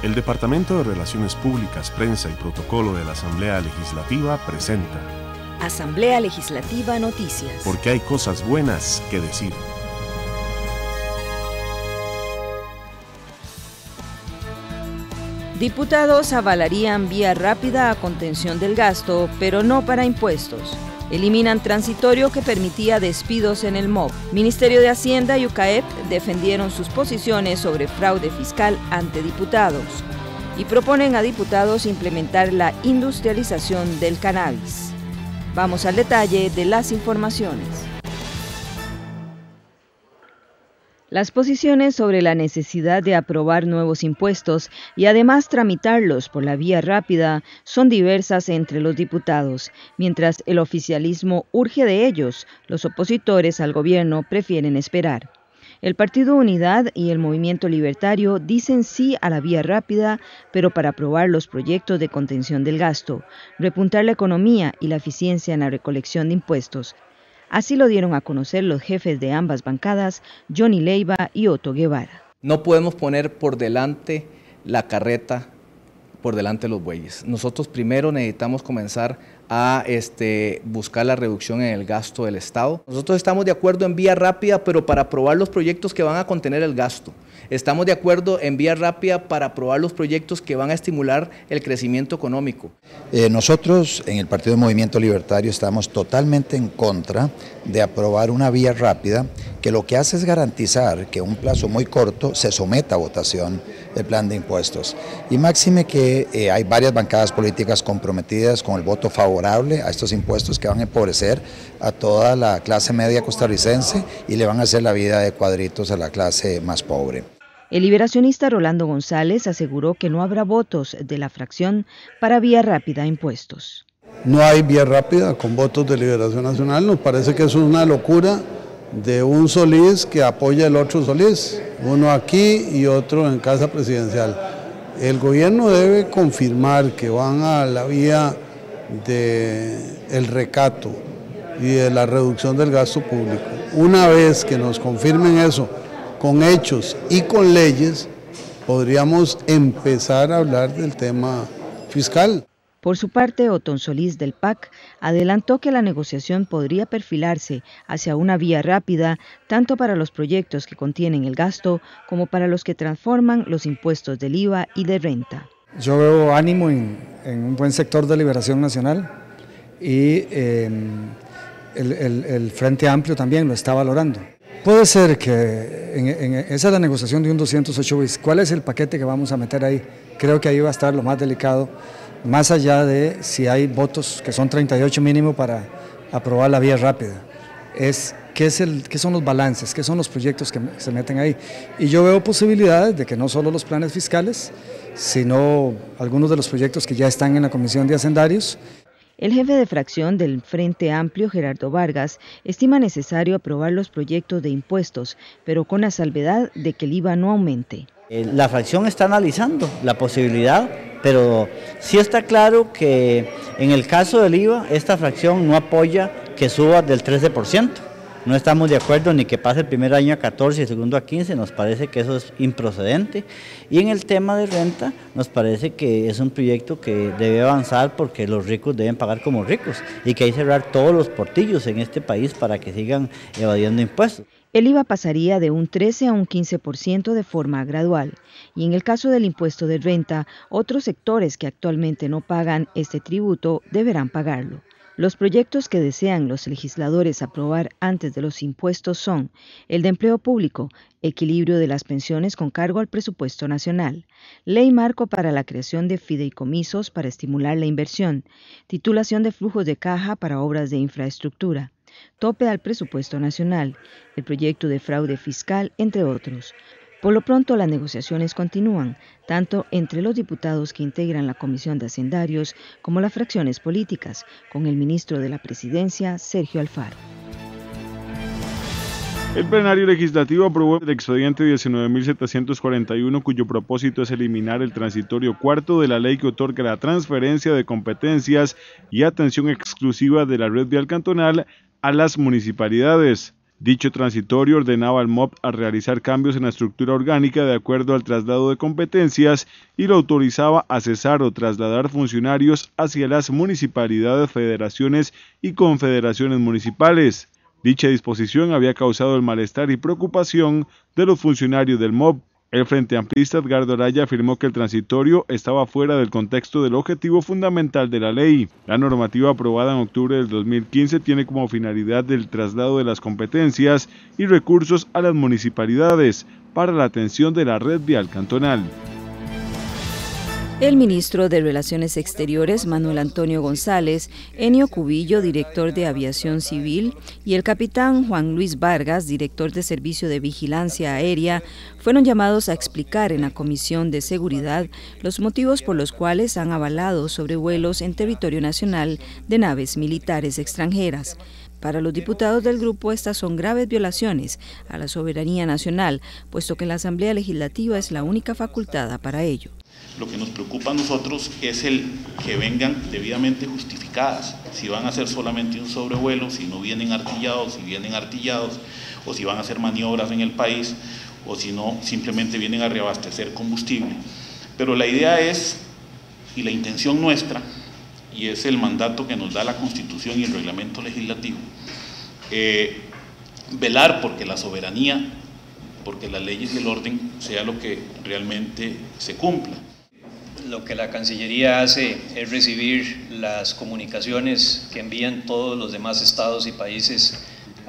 El Departamento de Relaciones Públicas, Prensa y Protocolo de la Asamblea Legislativa presenta Asamblea Legislativa Noticias. Porque hay cosas buenas que decir. Diputados avalarían vía rápida a contención del gasto, pero no para impuestos. Eliminan transitorio que permitía despidos en el MOB. Ministerio de Hacienda y UCAEP defendieron sus posiciones sobre fraude fiscal ante diputados y proponen a diputados implementar la industrialización del cannabis. Vamos al detalle de las informaciones. Las posiciones sobre la necesidad de aprobar nuevos impuestos y además tramitarlos por la vía rápida son diversas entre los diputados. Mientras el oficialismo urge de ellos, los opositores al gobierno prefieren esperar. El Partido Unidad y el Movimiento Libertario dicen sí a la vía rápida, pero para aprobar los proyectos de contención del gasto, repuntar la economía y la eficiencia en la recolección de impuestos, Así lo dieron a conocer los jefes de ambas bancadas, Johnny Leiva y Otto Guevara. No podemos poner por delante la carreta, por delante de los bueyes. Nosotros primero necesitamos comenzar a este, buscar la reducción en el gasto del Estado. Nosotros estamos de acuerdo en vía rápida, pero para aprobar los proyectos que van a contener el gasto. Estamos de acuerdo en vía rápida para aprobar los proyectos que van a estimular el crecimiento económico. Eh, nosotros en el Partido Movimiento Libertario estamos totalmente en contra de aprobar una vía rápida que lo que hace es garantizar que un plazo muy corto se someta a votación el plan de impuestos. Y máxime que eh, hay varias bancadas políticas comprometidas con el voto favorable a estos impuestos que van a empobrecer a toda la clase media costarricense y le van a hacer la vida de cuadritos a la clase más pobre. El liberacionista Rolando González aseguró que no habrá votos de la fracción para vía rápida impuestos. No hay vía rápida con votos de Liberación Nacional, nos parece que es una locura de un Solís que apoya el otro Solís, uno aquí y otro en Casa Presidencial. El gobierno debe confirmar que van a la vía del recato y de la reducción del gasto público. Una vez que nos confirmen eso, con hechos y con leyes, podríamos empezar a hablar del tema fiscal. Por su parte, Otón Solís del PAC adelantó que la negociación podría perfilarse hacia una vía rápida tanto para los proyectos que contienen el gasto como para los que transforman los impuestos del IVA y de renta. Yo veo ánimo en, un buen sector de liberación nacional y em, el Frente Amplio también lo está valorando. Puede ser que en, esa es la negociación de un 208 bis. ¿Cuál es el paquete que vamos a meter ahí? Creo que ahí va a estar lo más delicado, más allá de si hay votos que son 38 mínimo para aprobar la vía rápida. Es qué, es el, qué son los balances, qué son los proyectos que se meten ahí. Y yo veo posibilidades de que no solo los planes fiscales, sino algunos de los proyectos que ya están en la Comisión de Hacendarios el jefe de fracción del Frente Amplio, Gerardo Vargas, estima necesario aprobar los proyectos de impuestos, pero con la salvedad de que el IVA no aumente. Eh, la fracción está analizando la posibilidad, pero sí está claro que en el caso del IVA, esta fracción no apoya que suba del 13%. No estamos de acuerdo ni que pase el primer año a 14 y el segundo a 15, nos parece que eso es improcedente. Y en el tema de renta, nos parece que es un proyecto que debe avanzar porque los ricos deben pagar como ricos y que hay que cerrar todos los portillos en este país para que sigan evadiendo impuestos. El IVA pasaría de un 13 a un 15% de forma gradual y en el caso del impuesto de renta, otros sectores que actualmente no pagan este tributo deberán pagarlo. Los proyectos que desean los legisladores aprobar antes de los impuestos son el de empleo público, equilibrio de las pensiones con cargo al presupuesto nacional, ley marco para la creación de fideicomisos para estimular la inversión, titulación de flujos de caja para obras de infraestructura, tope al presupuesto nacional, el proyecto de fraude fiscal, entre otros. Por lo pronto, las negociaciones continúan, tanto entre los diputados que integran la Comisión de Hacendarios como las fracciones políticas, con el ministro de la Presidencia, Sergio Alfaro. El plenario legislativo aprobó el expediente 19.741, cuyo propósito es eliminar el transitorio cuarto de la ley que otorga la transferencia de competencias y atención exclusiva de la red vial cantonal a las municipalidades. Dicho transitorio ordenaba al MOB a realizar cambios en la estructura orgánica de acuerdo al traslado de competencias y lo autorizaba a cesar o trasladar funcionarios hacia las municipalidades, federaciones y confederaciones municipales. Dicha disposición había causado el malestar y preocupación de los funcionarios del MOB, el Frente Amplista Edgardo Araya afirmó que el transitorio estaba fuera del contexto del objetivo fundamental de la ley. La normativa aprobada en octubre del 2015 tiene como finalidad el traslado de las competencias y recursos a las municipalidades para la atención de la red vial cantonal. El ministro de Relaciones Exteriores, Manuel Antonio González, Enio Cubillo, director de Aviación Civil, y el capitán Juan Luis Vargas, director de Servicio de Vigilancia Aérea, fueron llamados a explicar en la Comisión de Seguridad los motivos por los cuales han avalado sobrevuelos en territorio nacional de naves militares extranjeras. Para los diputados del grupo estas son graves violaciones a la soberanía nacional, puesto que la Asamblea Legislativa es la única facultada para ello. Lo que nos preocupa a nosotros es el que vengan debidamente justificadas. Si van a hacer solamente un sobrevuelo, si no vienen artillados, si vienen artillados, o si van a hacer maniobras en el país, o si no, simplemente vienen a reabastecer combustible. Pero la idea es, y la intención nuestra, y es el mandato que nos da la Constitución y el reglamento legislativo, eh, velar porque la soberanía, porque las leyes y el orden sea lo que realmente se cumpla lo que la Cancillería hace es recibir las comunicaciones que envían todos los demás estados y países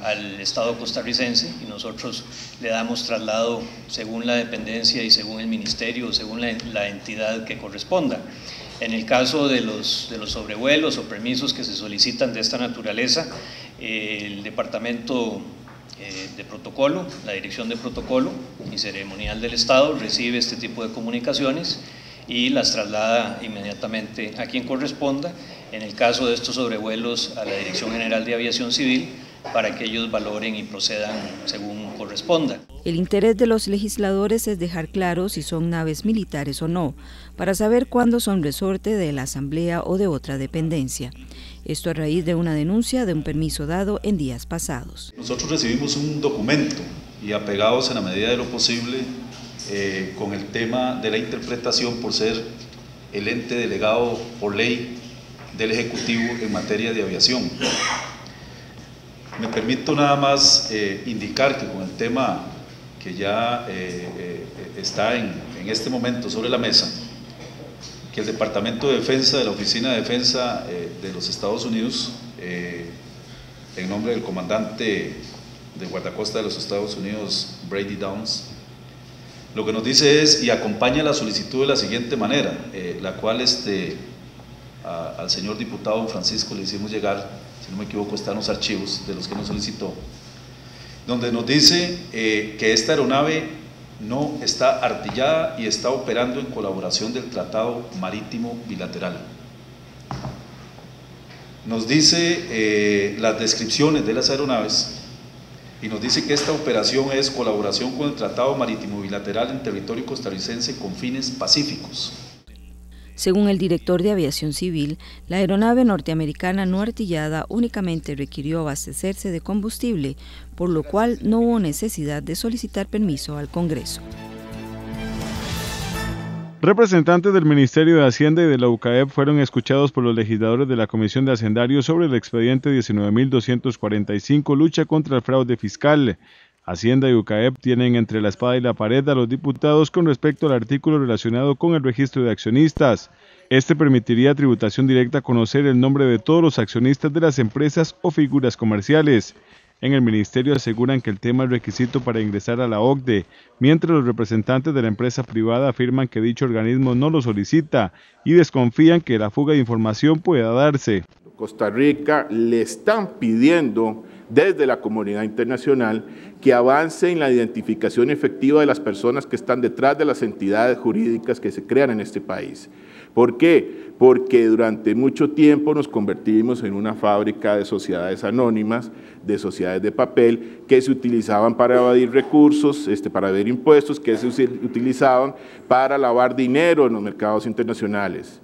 al Estado costarricense y nosotros le damos traslado según la dependencia y según el ministerio, según la, entidad que corresponda. En el caso de los, de los sobrevuelos o permisos que se solicitan de esta naturaleza, el Departamento eh, de Protocolo, la Dirección de Protocolo y Ceremonial del Estado recibe este tipo de comunicaciones y las traslada inmediatamente a quien corresponda, en el caso de estos sobrevuelos a la Dirección General de Aviación Civil, para que ellos valoren y procedan según corresponda. El interés de los legisladores es dejar claro si son naves militares o no, para saber cuándo son resorte de la Asamblea o de otra dependencia. Esto a raíz de una denuncia de un permiso dado en días pasados. Nosotros recibimos un documento y apegados en la medida de lo posible eh, con el tema de la interpretación por ser el ente delegado por ley del Ejecutivo en materia de aviación. Me permito nada más eh, indicar que con el tema que ya eh, está en, en, este momento sobre la mesa, que el Departamento de Defensa de la Oficina de Defensa de los Estados Unidos, en nombre del comandante de guardacosta de los Estados Unidos, Brady Downs, lo que nos dice es, y acompaña la solicitud de la siguiente manera, eh, la cual este, al señor diputado Francisco le hicimos llegar, si no me equivoco, están los archivos de los que nos solicitó, donde nos dice eh, que esta aeronave no está artillada y está operando en colaboración del Tratado Marítimo Bilateral. Nos dice eh, las descripciones de las aeronaves y nos dice que esta operación es colaboración con el Tratado Marítimo Bilateral en territorio costarricense con fines pacíficos. Según el director de Aviación Civil, la aeronave norteamericana no artillada únicamente requirió abastecerse de combustible, por lo cual no hubo necesidad de solicitar permiso al Congreso. Representantes del Ministerio de Hacienda y de la UCAEP fueron escuchados por los legisladores de la Comisión de Hacendarios sobre el expediente 19.245 lucha contra el fraude fiscal. Hacienda y UCAEP tienen entre la espada y la pared a los diputados con respecto al artículo relacionado con el registro de accionistas. Este permitiría tributación directa a conocer el nombre de todos los accionistas de las empresas o figuras comerciales. En el ministerio aseguran que el tema es requisito para ingresar a la OCDE, mientras los representantes de la empresa privada afirman que dicho organismo no lo solicita y desconfían que la fuga de información pueda darse. Costa Rica le están pidiendo desde la comunidad internacional que avance en la identificación efectiva de las personas que están detrás de las entidades jurídicas que se crean en este país. ¿Por qué? Porque durante mucho tiempo nos convertimos en una fábrica de sociedades anónimas, de sociedades de papel, que se utilizaban para evadir recursos, este, para evadir impuestos, que se utilizaban para lavar dinero en los mercados internacionales.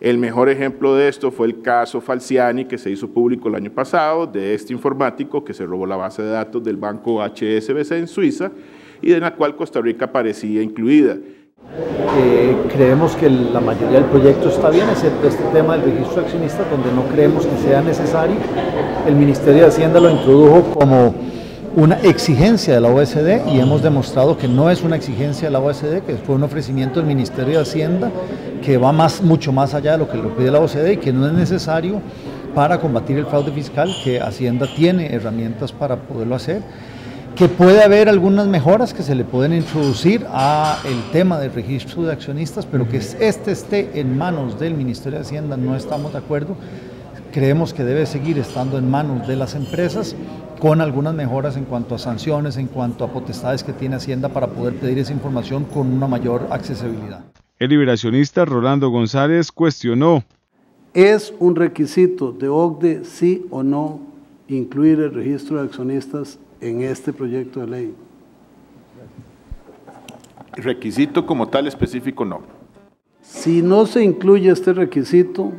El mejor ejemplo de esto fue el caso Falciani que se hizo público el año pasado de este informático que se robó la base de datos del banco HSBC en Suiza y de la cual Costa Rica parecía incluida. Eh, creemos que la mayoría del proyecto está bien, excepto este tema del registro de accionistas, donde no creemos que sea necesario. El Ministerio de Hacienda lo introdujo como una exigencia de la OSD y hemos demostrado que no es una exigencia de la OSD, que fue un ofrecimiento del Ministerio de Hacienda que va mucho más allá de lo que lo pide la OCDE y que no es necesario para combatir el fraude fiscal, que Hacienda tiene herramientas para poderlo hacer, que puede haber algunas mejoras que se le pueden introducir a el tema del registro de accionistas, pero que este esté en manos del Ministerio de Hacienda no estamos de acuerdo. Creemos que debe seguir estando en manos de las empresas con algunas mejoras en cuanto a sanciones, en cuanto a potestades que tiene Hacienda para poder pedir esa información con una mayor accesibilidad. El liberacionista Rolando González cuestionó. ¿Es un requisito de OCDE sí o no incluir el registro de accionistas en este proyecto de ley? Requisito como tal específico no. Si no se incluye este requisito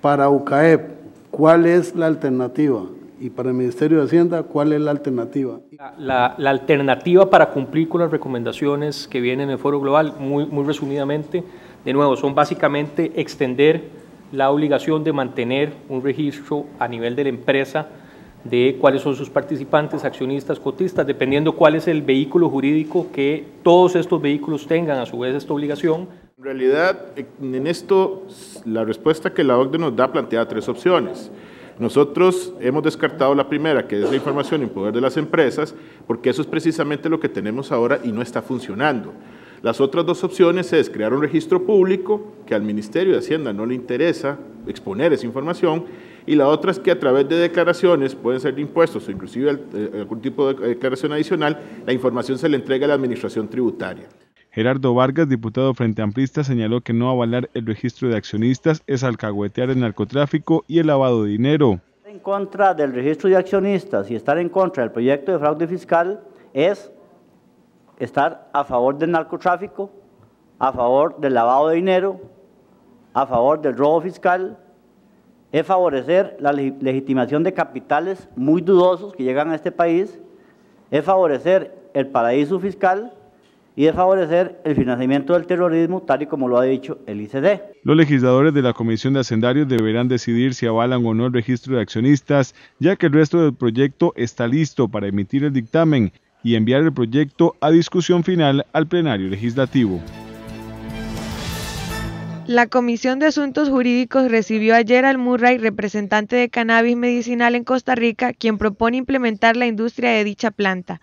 para UCAEP, ¿cuál es la alternativa? y para el Ministerio de Hacienda, ¿cuál es la alternativa? La, la, alternativa para cumplir con las recomendaciones que vienen en el Foro Global, muy, muy resumidamente, de nuevo, son básicamente extender la obligación de mantener un registro a nivel de la empresa de cuáles son sus participantes, accionistas, cotistas, dependiendo cuál es el vehículo jurídico que todos estos vehículos tengan a su vez esta obligación. En realidad, en esto, la respuesta que la OCDE nos da plantea tres opciones. Nosotros hemos descartado la primera, que es la información en poder de las empresas, porque eso es precisamente lo que tenemos ahora y no está funcionando. Las otras dos opciones es crear un registro público, que al Ministerio de Hacienda no le interesa exponer esa información, y la otra es que a través de declaraciones, pueden ser de impuestos o inclusive eh, algún tipo de declaración adicional, la información se le entrega a la Administración Tributaria. Gerardo Vargas, diputado Frente Amplista, señaló que no avalar el registro de accionistas es alcahuetear el narcotráfico y el lavado de dinero. En contra del registro de accionistas y estar en contra del proyecto de fraude fiscal es estar a favor del narcotráfico, a favor del lavado de dinero, a favor del robo fiscal, es favorecer la legitimación de capitales muy dudosos que llegan a este país, es favorecer el paraíso fiscal y de favorecer el financiamiento del terrorismo, tal y como lo ha dicho el ICD. Los legisladores de la Comisión de Hacendarios deberán decidir si avalan o no el registro de accionistas, ya que el resto del proyecto está listo para emitir el dictamen y enviar el proyecto a discusión final al plenario legislativo. La Comisión de Asuntos Jurídicos recibió ayer al Murray, representante de cannabis medicinal en Costa Rica, quien propone implementar la industria de dicha planta.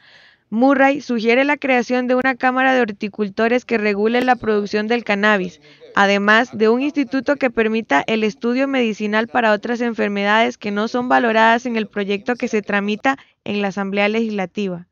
Murray sugiere la creación de una Cámara de Horticultores que regule la producción del cannabis, además de un instituto que permita el estudio medicinal para otras enfermedades que no son valoradas en el proyecto que se tramita en la Asamblea Legislativa.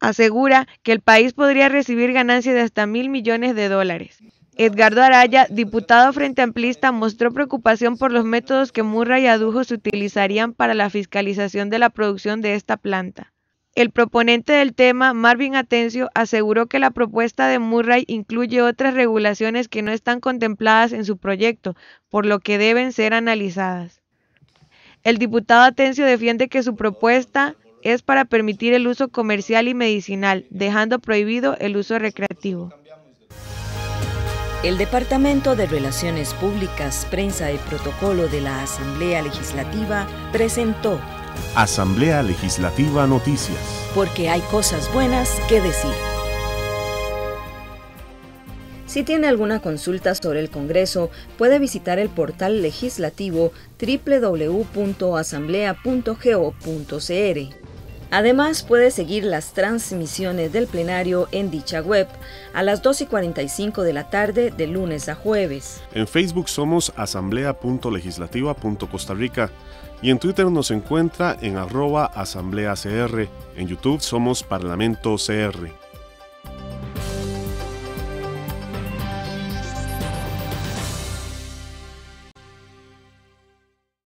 Asegura que el país podría recibir ganancias de hasta mil millones de dólares. Edgardo Araya, diputado frente amplista, mostró preocupación por los métodos que Murray adujo se utilizarían para la fiscalización de la producción de esta planta. El proponente del tema, Marvin Atencio, aseguró que la propuesta de Murray incluye otras regulaciones que no están contempladas en su proyecto, por lo que deben ser analizadas. El diputado Atencio defiende que su propuesta es para permitir el uso comercial y medicinal, dejando prohibido el uso recreativo. El Departamento de Relaciones Públicas, Prensa y Protocolo de la Asamblea Legislativa presentó Asamblea Legislativa Noticias. Porque hay cosas buenas que decir. Si tiene alguna consulta sobre el Congreso, puede visitar el portal legislativo www.asamblea.go.cr. Además, puede seguir las transmisiones del plenario en dicha web a las 2 y 45 de la tarde de lunes a jueves. En Facebook somos asamblea.legislativa.costa Rica y en Twitter nos encuentra en arroba asambleacr. En YouTube somos Parlamento CR.